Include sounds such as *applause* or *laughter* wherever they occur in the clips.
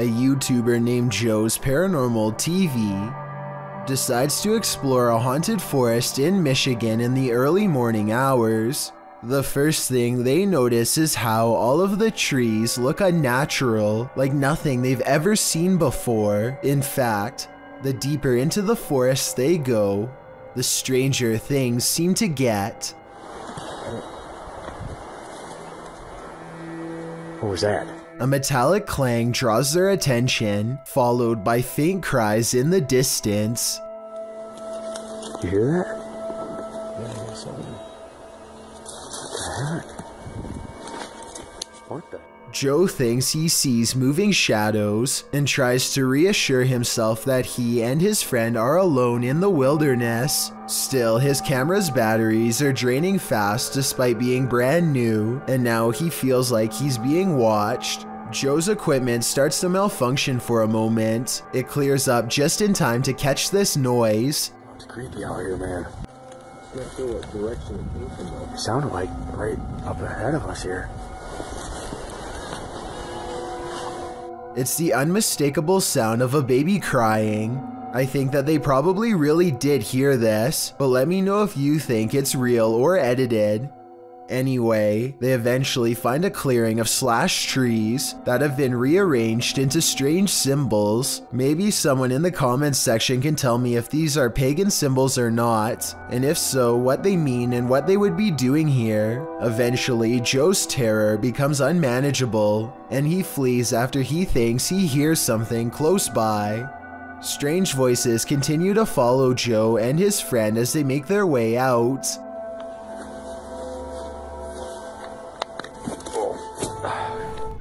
a YouTuber named Joe's Paranormal TV decides to explore a haunted forest in Michigan in the early morning hours. The first thing they notice is how all of the trees look unnatural, like nothing they've ever seen before. In fact, the deeper into the forest they go, the stranger things seem to get. What was that? A metallic clang draws their attention, followed by faint cries in the distance. You hear that? Yeah, something. What the heck? What the? Joe thinks he sees moving shadows and tries to reassure himself that he and his friend are alone in the wilderness. Still, his camera's batteries are draining fast despite being brand new, and now he feels like he's being watched. Joe's equipment starts to malfunction for a moment. It clears up just in time to catch this noise. It's creepy out here, man. Not sure what direction it came from though. It sounded like right up ahead of us here. It's the unmistakable sound of a baby crying. I think that they probably really did hear this, but let me know if you think it's real or edited. Anyway, they eventually find a clearing of slashed trees that have been rearranged into strange symbols. Maybe someone in the comments section can tell me if these are pagan symbols or not, and if so, what they mean and what they would be doing here. Eventually, Joe's terror becomes unmanageable, and he flees after he thinks he hears something close by. Strange voices continue to follow Joe and his friend as they make their way out.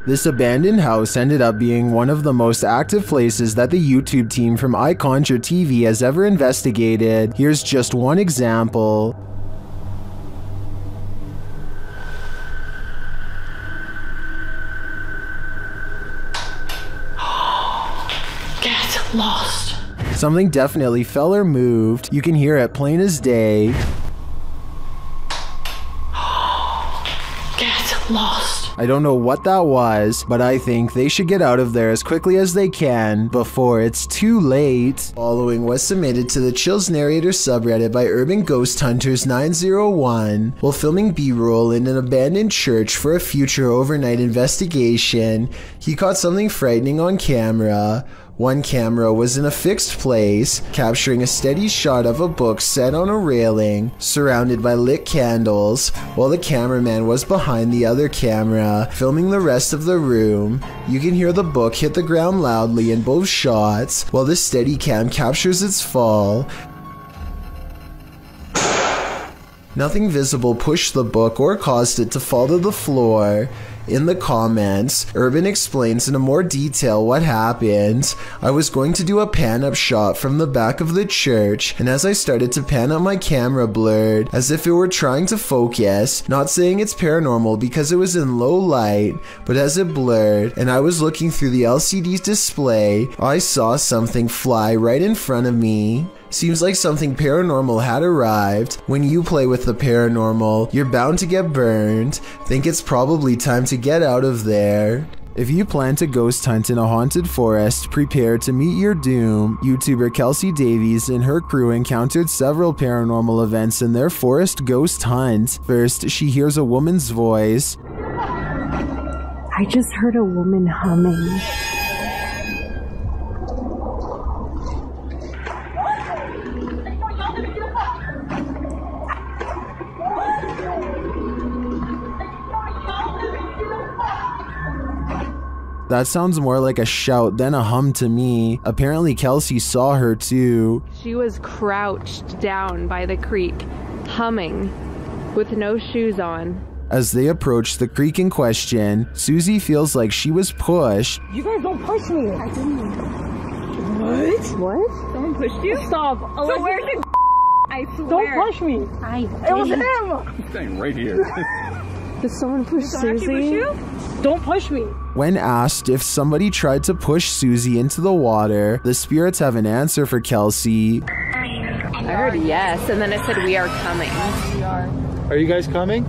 This abandoned house ended up being one of the most active places that the YouTube team from iContra TV has ever investigated. Here's just one example. *gasps* Get lost. Something definitely fell or moved. You can hear it plain as day. *gasps* Get lost. I don't know what that was, but I think they should get out of there as quickly as they can before it's too late. Following was submitted to the Chills Narrator subreddit by Urban Ghost Hunters 901 while filming B-roll in an abandoned church for a future overnight investigation. He caught something frightening on camera. One camera was in a fixed place, capturing a steady shot of a book set on a railing, surrounded by lit candles, while the cameraman was behind the other camera, filming the rest of the room. You can hear the book hit the ground loudly in both shots, while the steady cam captures its fall, Nothing visible pushed the book or caused it to fall to the floor. In the comments, Urban explains in more detail what happened. I was going to do a pan up shot from the back of the church, and as I started to pan up, my camera blurred, as if it were trying to focus. Not saying it's paranormal because it was in low light, but as it blurred and I was looking through the LCD display, I saw something fly right in front of me. Seems like something paranormal had arrived. When you play with the paranormal, you're bound to get burned. Think it's probably time to get out of there. If you plan to ghost hunt in a haunted forest, prepare to meet your doom. YouTuber Kelsey Davies and her crew encountered several paranormal events in their forest ghost hunt. First, she hears a woman's voice. I just heard a woman humming. That sounds more like a shout than a hum to me. Apparently, Kelsey saw her too. She was crouched down by the creek, humming, with no shoes on. As they approach the creek in question, Susie feels like she was pushed. You guys don't push me. I didn't. What? What? Someone pushed you? Stop. *laughs* So where did *laughs* I swear. Don't push me. I It was him. Staying right here. *laughs* Did someone push Someone actually Susie? push you? Don't push me. When asked if somebody tried to push Susie into the water, the spirits have an answer for Kelsey. I heard yes, and then it said we are coming. Are you guys coming?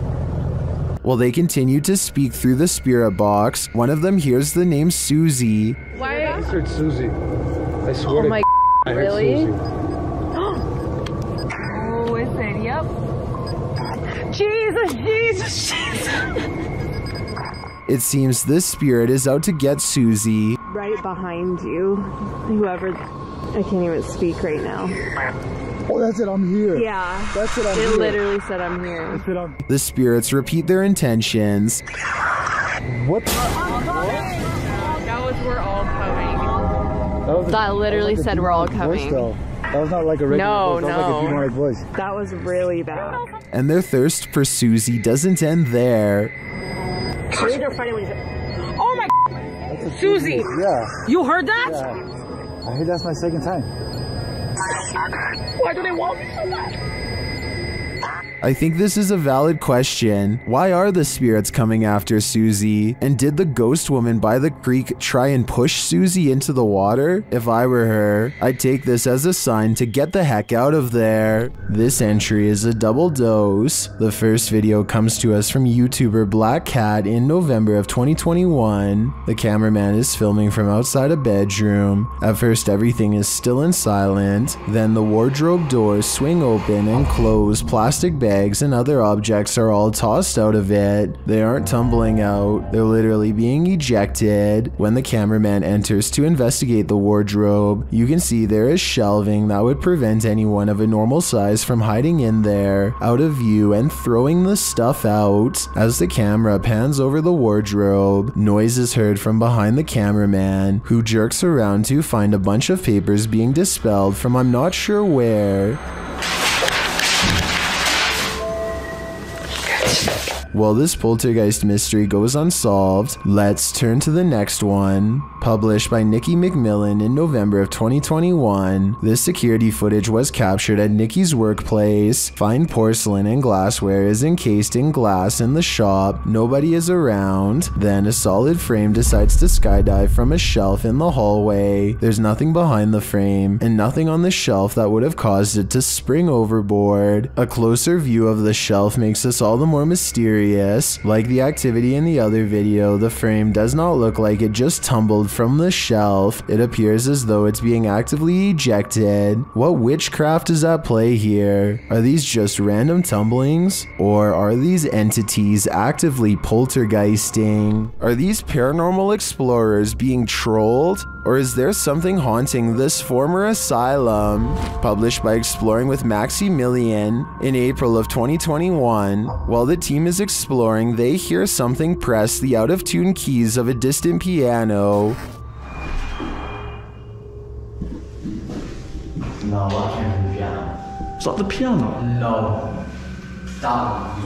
While they continue to speak through the spirit box, one of them hears the name Susie. Why? I heard Susie. I swear Oh to my I heard really? Susie. It seems this spirit is out to get Susie. Right behind you. Whoever. I can't even speak right now. Oh, that's it. I'm here. Yeah. That's it. I'm It here. literally said I'm here. That's it. I'm. The spirits repeat their intentions. What? That was we're all coming. That, was a- That literally was like a said we're all demonic voice, coming. though. That was not like a regular No, voice. That was like no. a demonic voice. That was really bad. And their thirst for Susie doesn't end there. Oh Susie, Yeah. you heard that? Yeah. I heard that's my second time. Why do they want me so bad? I think this is a valid question. Why are the spirits coming after Susie? And did the ghost woman by the creek try and push Susie into the water? If I were her, I'd take this as a sign to get the heck out of there. This entry is a double dose. The first video comes to us from YouTuber Black Cat in November of 2021. The cameraman is filming from outside a bedroom. At first, everything is still and silent. Then the wardrobe doors swing open and close. Plastic bags and other objects are all tossed out of it. They aren't tumbling out, they're literally being ejected. When the cameraman enters to investigate the wardrobe, you can see there is shelving that would prevent anyone of a normal size from hiding in there, out of view, and throwing the stuff out. As the camera pans over the wardrobe, noise is heard from behind the cameraman, who jerks around to find a bunch of papers being dispelled from I'm not sure where. While this poltergeist mystery goes unsolved, let's turn to the next one. Published by Nikki McMillan in November of 2021, this security footage was captured at Nikki's workplace. Fine porcelain and glassware is encased in glass in the shop. Nobody is around. Then a solid frame decides to skydive from a shelf in the hallway. There's nothing behind the frame and nothing on the shelf that would have caused it to spring overboard. A closer view of the shelf makes this all the more mysterious. Like the activity in the other video, the frame does not look like it just tumbled from the shelf. It appears as though it's being actively ejected. What witchcraft is at play here? Are these just random tumblings? Or are these entities actively poltergeisting? Are these paranormal explorers being trolled? Or is there something haunting this former asylum? Published by Exploring with Maximilian in April of 2021. While the team is exploring, they hear something press the out of tune keys of a distant piano. No, I can't do piano. Is that the piano? No. Stop.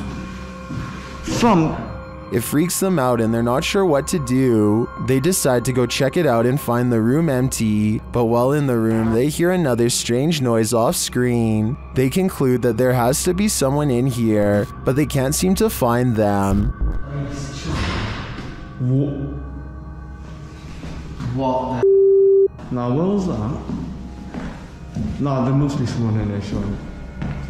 From It freaks them out and they're not sure what to do. They decide to go check it out and find the room empty, but while in the room, they hear another strange noise off screen. They conclude that there has to be someone in here, but they can't seem to find them. What the now what was that? No, there must be someone in there, surely.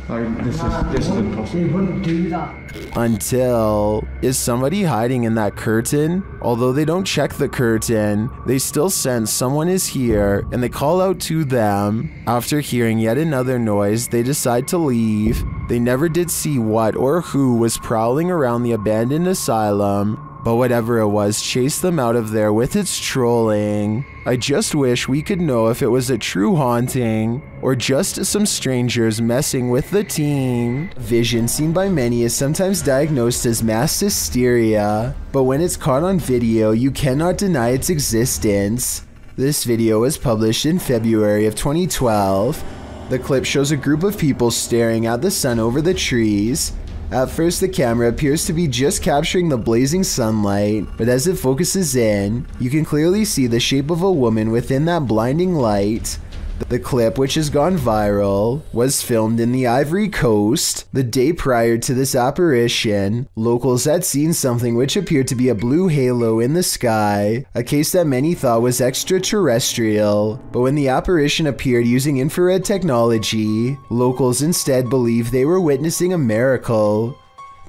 Like this is this is impossible. You wouldn't do that. Until is somebody hiding in that curtain? Although they don't check the curtain, they still sense someone is here and they call out to them. After hearing yet another noise, they decide to leave. They never did see what or who was prowling around the abandoned asylum, but whatever it was chased them out of there with its trolling. I just wish we could know if it was a true haunting or just some strangers messing with the team. Vision seen by many is sometimes diagnosed as mass hysteria, but when it's caught on video, you cannot deny its existence. This video was published in February of 2012. The clip shows a group of people staring at the sun over the trees. At first, the camera appears to be just capturing the blazing sunlight, but as it focuses in, you can clearly see the shape of a woman within that blinding light. The clip, which has gone viral, was filmed in the Ivory Coast. The day prior to this apparition, locals had seen something which appeared to be a blue halo in the sky, a case that many thought was extraterrestrial. But when the apparition appeared using infrared technology, locals instead believed they were witnessing a miracle.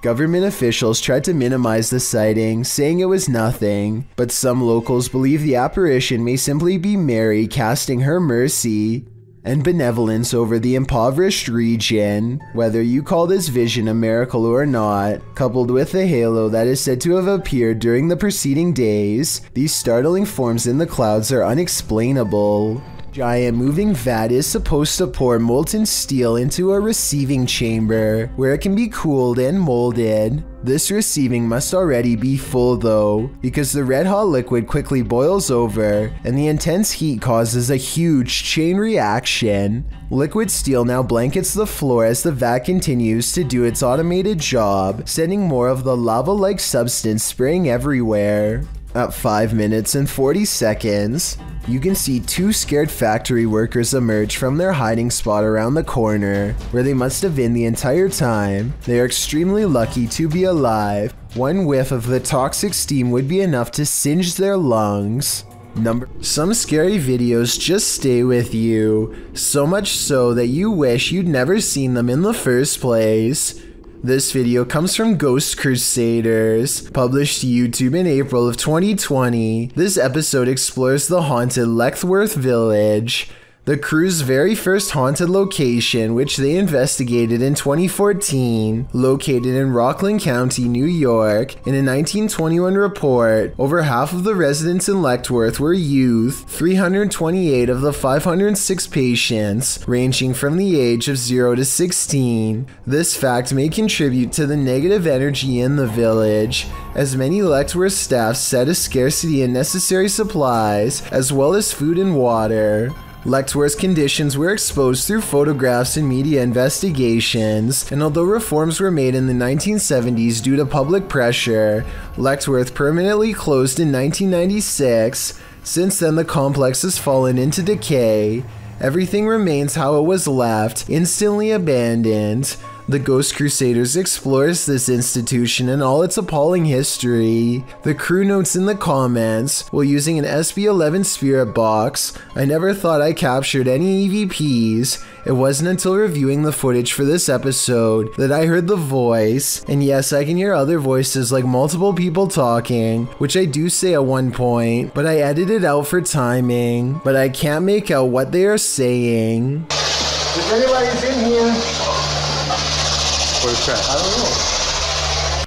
Government officials tried to minimize the sighting, saying it was nothing, but some locals believe the apparition may simply be Mary casting her mercy and benevolence over the impoverished region. Whether you call this vision a miracle or not, coupled with the halo that is said to have appeared during the preceding days, these startling forms in the clouds are unexplainable. Giant moving vat is supposed to pour molten steel into a receiving chamber where it can be cooled and molded. This receiving must already be full though, because the red hot liquid quickly boils over and the intense heat causes a huge chain reaction. Liquid steel now blankets the floor as the vat continues to do its automated job, sending more of the lava-like substance spraying everywhere. At 5 minutes and 40 seconds, you can see two scared factory workers emerge from their hiding spot around the corner, where they must have been the entire time. They are extremely lucky to be alive. One whiff of the toxic steam would be enough to singe their lungs. Number Some scary videos just stay with you, so much so that you wish you'd never seen them in the first place. This video comes from Ghost Crusaders, published YouTube in April of 2020. This episode explores the haunted Letchworth Village, the crew's very first haunted location, which they investigated in 2014, located in Rockland County, New York. In a 1921 report, over half of the residents in Letchworth were youth, 328 of the 506 patients, ranging from the age of 0 to 16. This fact may contribute to the negative energy in the village, as many Letchworth staff said a scarcity in necessary supplies, as well as food and water. Letchworth's conditions were exposed through photographs and media investigations, and although reforms were made in the 1970s due to public pressure, Leckworth permanently closed in 1996. Since then, the complex has fallen into decay. Everything remains how it was left, instantly abandoned. The Ghost Crusaders explores this institution and all its appalling history. The crew notes in the comments, while using an SB11 spirit box, I never thought I captured any EVPs. It wasn't until reviewing the footage for this episode that I heard the voice, and yes, I can hear other voices like multiple people talking, which I do say at one point, but I edited it out for timing, but I can't make out what they are saying. If anybody's in here,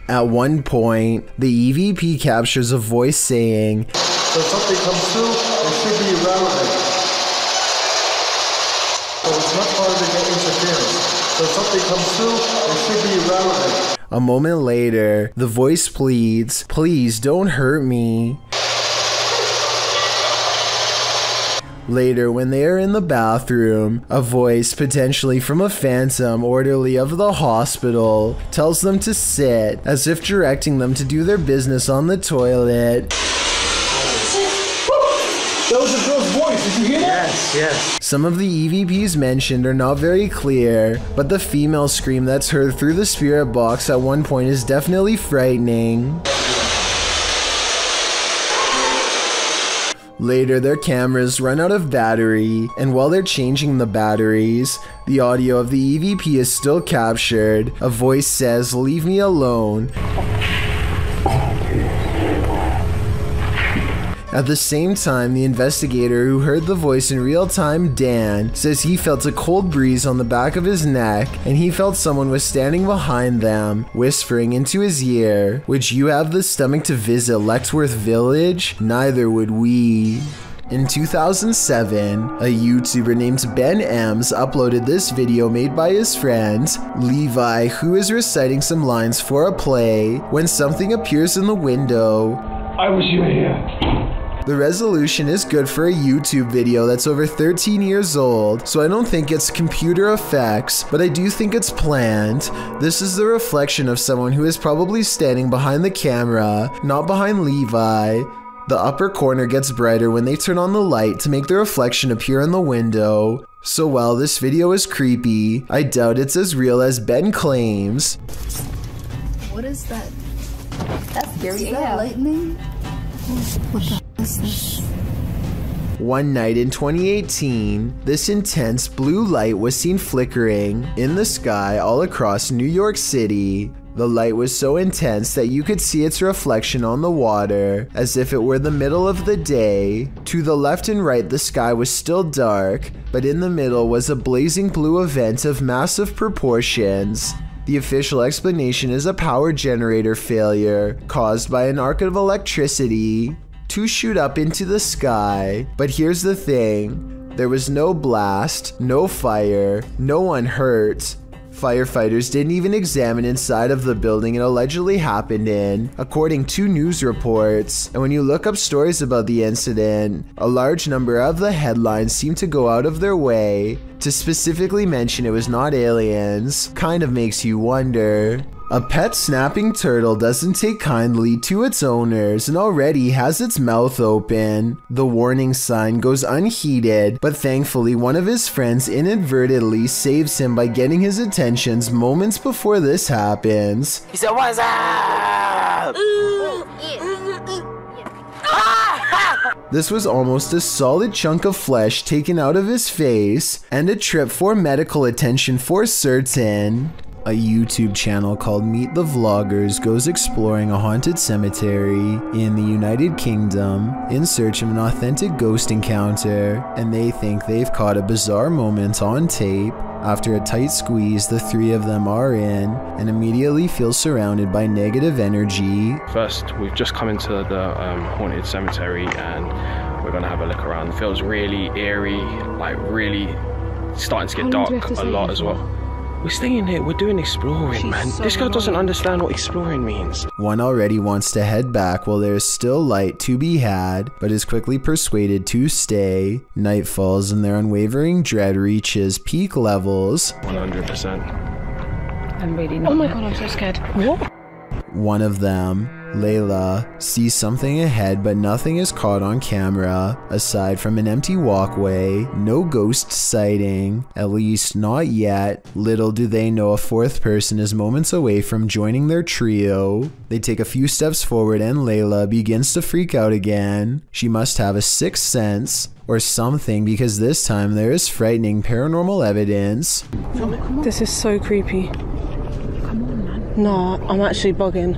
At one point, the EVP captures a voice saying, so something comes through, it should be irrelevant. So it's much harder to get interference. So something comes through, it should be irrelevant. A moment later, the voice pleads, Please don't hurt me. Later, when they are in the bathroom, a voice, potentially from a phantom orderly of the hospital, tells them to sit, as if directing them to do their business on the toilet. That was a girl's voice. Did you hear that? Yes, yes. Some of the EVPs mentioned are not very clear, but the female scream that's heard through the spirit box at one point is definitely frightening. Later, their cameras run out of battery, and while they're changing the batteries, the audio of the EVP is still captured. A voice says, Leave me alone. At the same time, the investigator who heard the voice in real time, Dan, says he felt a cold breeze on the back of his neck and he felt someone was standing behind them, whispering into his ear, Would you have the stomach to visit Letchworth Village? Neither would we. In 2007, a YouTuber named Ben Ems uploaded this video made by his friend, Levi, who is reciting some lines for a play when something appears in the window. I wish you were here. The resolution is good for a YouTube video that's over 13 years old, so I don't think it's computer effects, but I do think it's planned. This is the reflection of someone who is probably standing behind the camera, not behind Levi. The upper corner gets brighter when they turn on the light to make the reflection appear in the window. So while this video is creepy, I doubt it's as real as Ben claims. What is that? That's scary. Is that lightning? What the this? One night in 2018, this intense blue light was seen flickering in the sky all across New York City. The light was so intense that you could see its reflection on the water, as if it were the middle of the day. To the left and right, the sky was still dark, but in the middle was a blazing blue event of massive proportions. The official explanation is a power generator failure caused by an arc of electricity to shoot up into the sky. But here's the thing there was no blast, no fire, no one hurt. Firefighters didn't even examine inside of the building it allegedly happened in, according to news reports. And when you look up stories about the incident, a large number of the headlines seem to go out of their way to specifically mention it was not aliens. Kind of makes you wonder. A pet snapping turtle doesn't take kindly to its owners and already has its mouth open. The warning sign goes unheeded, but thankfully one of his friends inadvertently saves him by getting his attentions moments before this happens. He said, What's up? *laughs* This was almost a solid chunk of flesh taken out of his face, and a trip for medical attention for certain. A YouTube channel called Meet the Vloggers goes exploring a haunted cemetery in the United Kingdom in search of an authentic ghost encounter, and they think they've caught a bizarre moment on tape. After a tight squeeze, the three of them are in and immediately feel surrounded by negative energy. First, we've just come into the um, haunted cemetery and we're gonna have a look around. It feels really eerie, like really starting to get dark a lot as well. We're staying here, we're doing exploring, man. this girl doesn't understand what exploring means. One already wants to head back while there is still light to be had, but is quickly persuaded to stay. Night falls and their unwavering dread reaches peak levels. 100%. I'm really not. Oh my god, I'm so scared. What? One of them, Layla, sees something ahead, but nothing is caught on camera aside from an empty walkway. No ghost sighting, at least not yet. Little do they know a fourth person is moments away from joining their trio. They take a few steps forward, and Layla begins to freak out again. She must have a sixth sense. Or something because this time there is frightening paranormal evidence. This is so creepy. Come on, man. No, I'm actually bugging.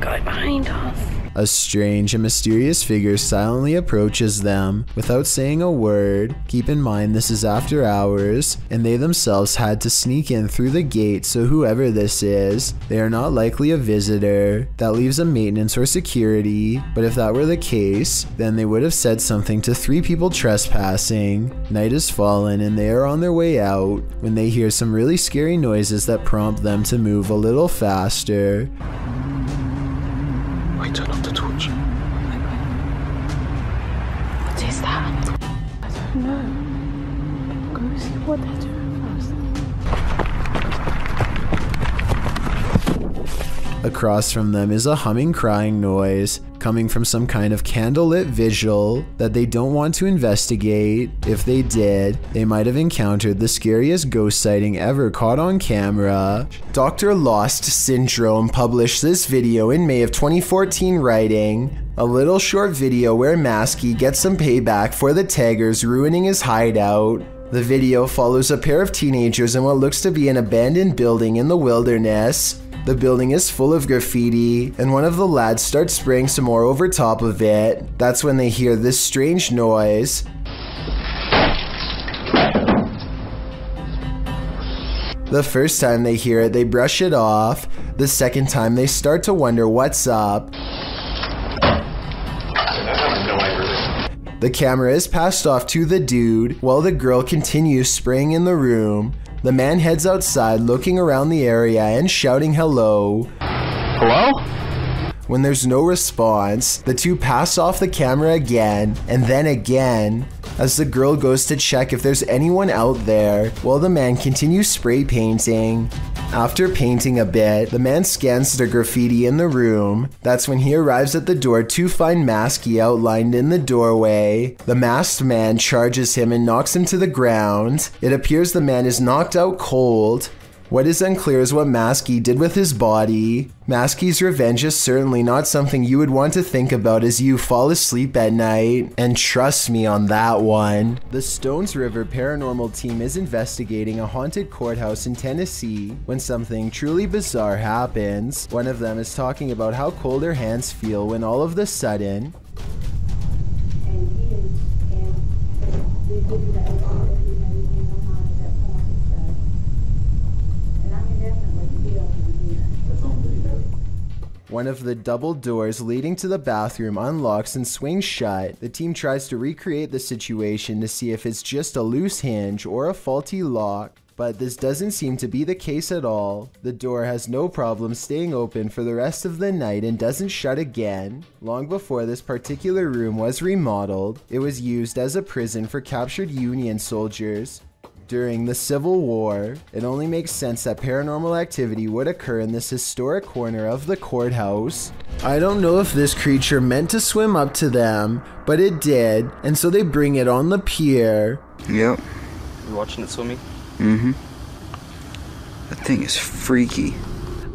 Guy behind us. A strange and mysterious figure silently approaches them without saying a word. Keep in mind this is after hours, and they themselves had to sneak in through the gate, so whoever this is, they are not likely a visitor. That leaves a maintenance or security, but if that were the case, then they would have said something to three people trespassing. Night has fallen and they are on their way out when they hear some really scary noises that prompt them to move a little faster. Wait, turn off the torch. What is that? I don't know. Go see what they're doing first. Across from them is a humming crying noise coming from some kind of candlelit visual that they don't want to investigate. If they did, they might have encountered the scariest ghost sighting ever caught on camera. Dr. Lost Syndrome published this video in May of 2014 writing, a little short video where Maskey gets some payback for the taggers ruining his hideout. The video follows a pair of teenagers in what looks to be an abandoned building in the wilderness. The building is full of graffiti, and one of the lads starts spraying some more over top of it. That's when they hear this strange noise. The first time they hear it, they brush it off. The second time, they start to wonder what's up. The camera is passed off to the dude while the girl continues spraying in the room. The man heads outside looking around the area and shouting hello. Hello? When there's no response, the two pass off the camera again and then again as the girl goes to check if there's anyone out there while the man continues spray painting. After painting a bit, the man scans the graffiti in the room. That's when he arrives at the door to find Maskey outlined in the doorway. The masked man charges him and knocks him to the ground. It appears the man is knocked out cold. What is unclear is what Maskey did with his body. Maskey's revenge is certainly not something you would want to think about as you fall asleep at night, and trust me on that one. The Stones River paranormal team is investigating a haunted courthouse in Tennessee when something truly bizarre happens. One of them is talking about how cold her hands feel when all of the sudden, One of the double doors leading to the bathroom unlocks and swings shut. The team tries to recreate the situation to see if it's just a loose hinge or a faulty lock. But this doesn't seem to be the case at all. The door has no problem staying open for the rest of the night and doesn't shut again. Long before this particular room was remodeled, it was used as a prison for captured Union soldiers during the Civil War, it only makes sense that paranormal activity would occur in this historic corner of the courthouse. I don't know if this creature meant to swim up to them, but it did, and so they bring it on the pier. Yep. You watching it swimming? Mm-hmm. That thing is freaky.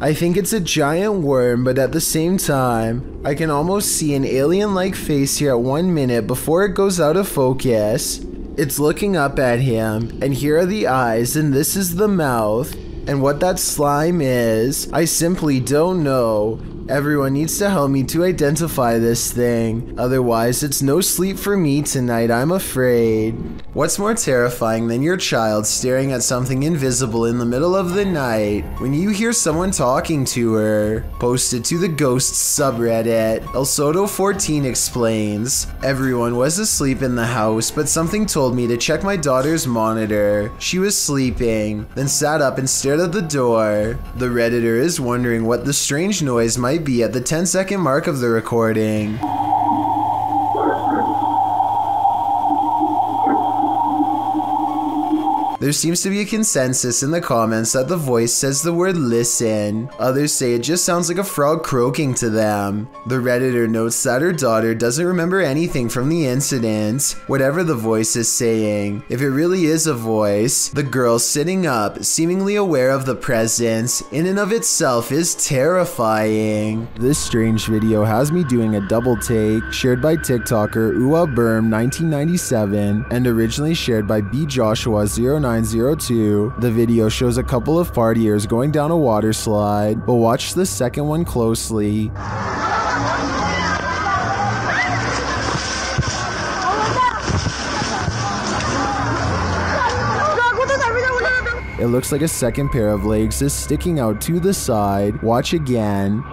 I think it's a giant worm, but at the same time, I can almost see an alien like face here at one minute before it goes out of focus. It's looking up at him, and here are the eyes, and this is the mouth. And what that slime is, I simply don't know. Everyone needs to help me to identify this thing. Otherwise, it's no sleep for me tonight, I'm afraid. What's more terrifying than your child staring at something invisible in the middle of the night when you hear someone talking to her? Posted to the Ghosts subreddit, El Soto14 explains Everyone was asleep in the house, but something told me to check my daughter's monitor. She was sleeping, then sat up and stared at the door. The Redditor is wondering what the strange noise might be at the 10 second mark of the recording. There seems to be a consensus in the comments that the voice says the word listen. Others say it just sounds like a frog croaking to them. The Redditor notes that her daughter doesn't remember anything from the incident, whatever the voice is saying. If it really is a voice, the girl sitting up, seemingly aware of the presence, in and of itself is terrifying. This strange video has me doing a double take, shared by TikToker Ua Berm 1997 and originally shared by B Joshua 09 902. The video shows a couple of partiers going down a water slide, but watch the second one closely. It looks like a second pair of legs is sticking out to the side. Watch again.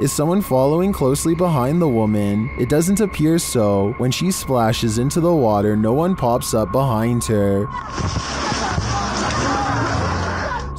Is someone following closely behind the woman? It doesn't appear so. When she splashes into the water, no one pops up behind her.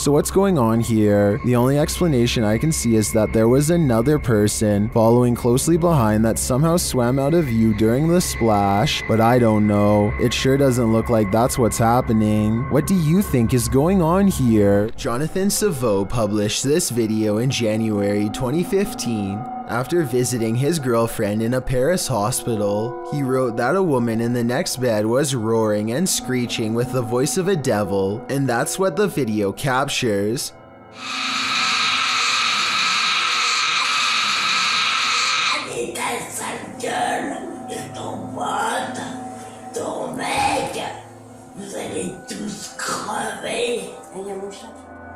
So what's going on here? The only explanation I can see is that there was another person following closely behind that somehow swam out of view during the splash, but I don't know. It sure doesn't look like that's what's happening. What do you think is going on here? Jonathan Savo published this video in January 2015. After visiting his girlfriend in a Paris hospital, he wrote that a woman in the next bed was roaring and screeching with the voice of a devil, and that's what the video captures.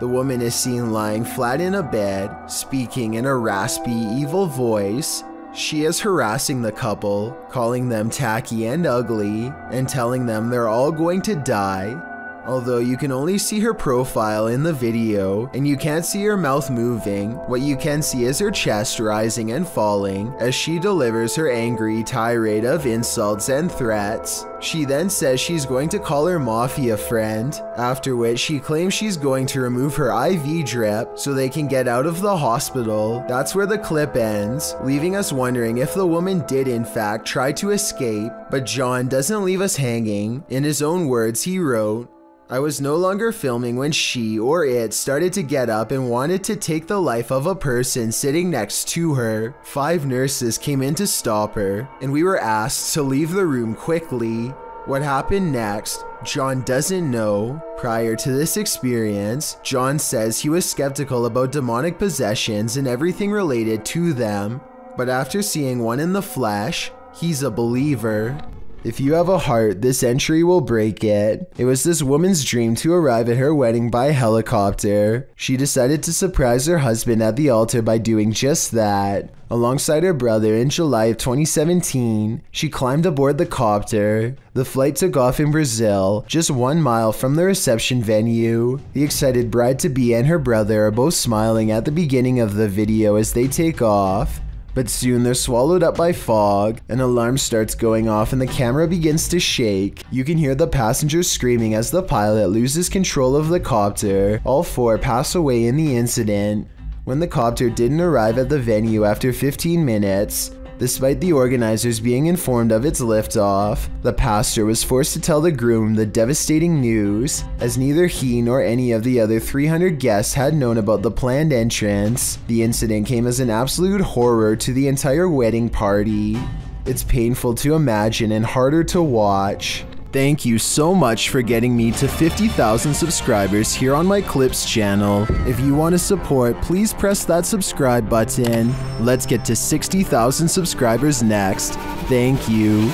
The woman is seen lying flat in a bed, speaking in a raspy, evil voice. She is harassing the couple, calling them tacky and ugly, and telling them they're all going to die. Although you can only see her profile in the video, and you can't see her mouth moving, what you can see is her chest rising and falling as she delivers her angry tirade of insults and threats. She then says she's going to call her mafia friend, after which she claims she's going to remove her IV drip so they can get out of the hospital. That's where the clip ends, leaving us wondering if the woman did in fact try to escape, but John doesn't leave us hanging. In his own words, he wrote, I was no longer filming when she or it started to get up and wanted to take the life of a person sitting next to her. Five nurses came in to stop her, and we were asked to leave the room quickly. What happened next, John doesn't know. Prior to this experience, John says he was skeptical about demonic possessions and everything related to them, but after seeing one in the flesh, he's a believer. If you have a heart, this entry will break it. It was this woman's dream to arrive at her wedding by helicopter. She decided to surprise her husband at the altar by doing just that. Alongside her brother in July of 2017, she climbed aboard the copter. The flight took off in Brazil, just one mile from the reception venue. The excited bride to be and her brother are both smiling at the beginning of the video as they take off. But soon they're swallowed up by fog, an alarm starts going off and the camera begins to shake. You can hear the passengers screaming as the pilot loses control of the copter. All four pass away in the incident. When the copter didn't arrive at the venue after 15 minutes, Despite the organizers being informed of its liftoff, the pastor was forced to tell the groom the devastating news, as neither he nor any of the other 300 guests had known about the planned entrance. The incident came as an absolute horror to the entire wedding party. It's painful to imagine and harder to watch. Thank you so much for getting me to 50,000 subscribers here on my Clips channel. If you want to support, please press that subscribe button. Let's get to 60,000 subscribers next. Thank you.